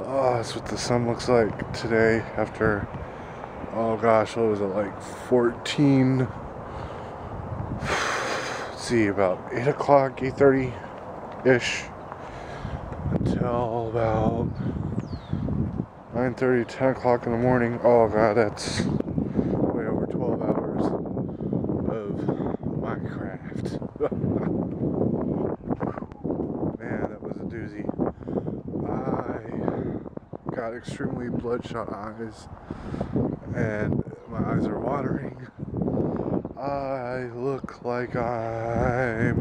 Oh, that's what the sun looks like today after, oh gosh, what was it, like 14, let's see, about 8 o'clock, 8.30-ish, until about 9.30, 10 o'clock in the morning. Oh god, that's way over 12 hours of Minecraft. Man, that was a doozy. I got extremely bloodshot eyes, and my eyes are watering. I look like I'm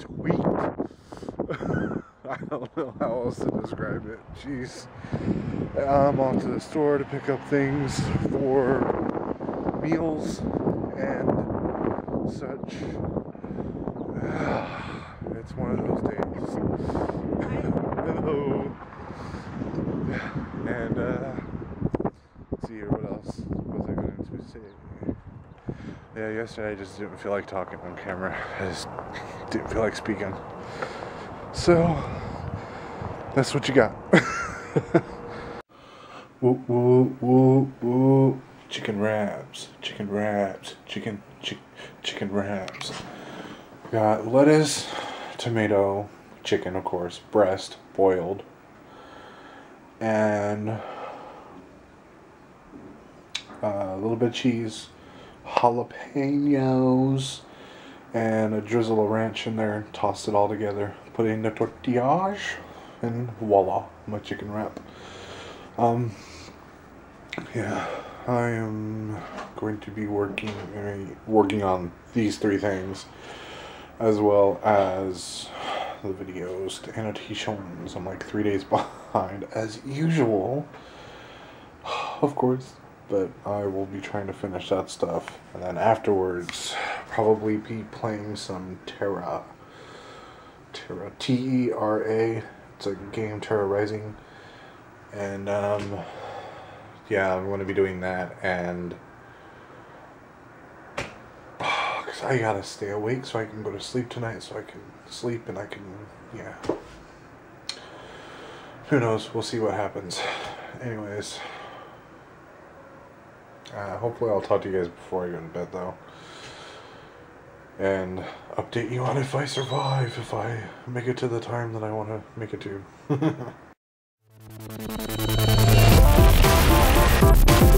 tweaked. I don't know how else to describe it. Jeez. I'm on to the store to pick up things for meals and such. It's one of those days. Hello. And, uh, see what else was I going to say? Yeah, yesterday I just didn't feel like talking on camera. I just didn't feel like speaking. So, that's what you got. woo, woo, woo, woo. Chicken wraps, chicken wraps, chicken, chi- chicken wraps. Got lettuce, tomato, chicken, of course, breast, boiled, and uh, a little bit of cheese, jalapenos, and a drizzle of ranch in there. Tossed it all together. Put in the tortillas and voila, my chicken wrap. Um, yeah, I am going to be working uh, working on these three things, as well as the videos, the annotations. I'm like three days behind as usual, of course. But I will be trying to finish that stuff, and then afterwards, probably be playing some TERA. TERA, T E R A it's a game TERA Rising, and um, yeah, I'm going to be doing that, and because I gotta stay awake so I can go to sleep tonight, so I can sleep and I can, yeah. Who knows? We'll see what happens. Anyways, uh, hopefully I'll talk to you guys before I go to bed, though and update you on if I survive, if I make it to the time that I want to make it to. Thank you.